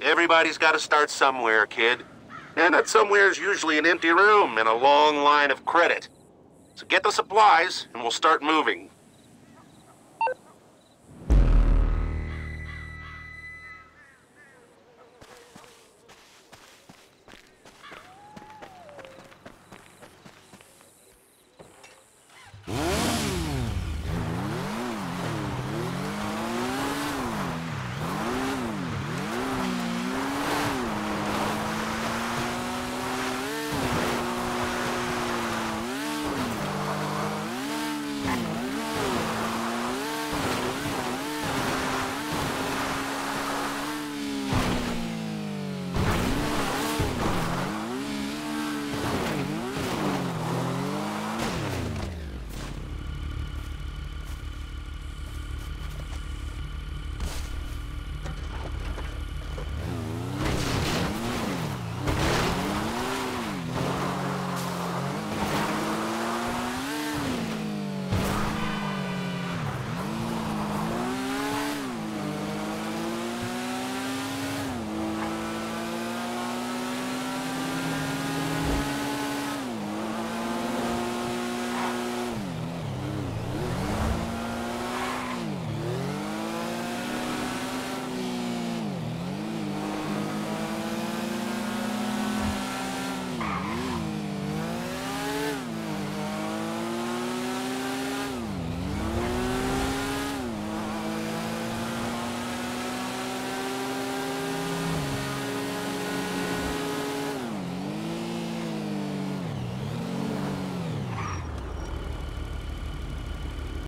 Everybody's got to start somewhere, kid. And that somewhere is usually an empty room and a long line of credit. So get the supplies, and we'll start moving.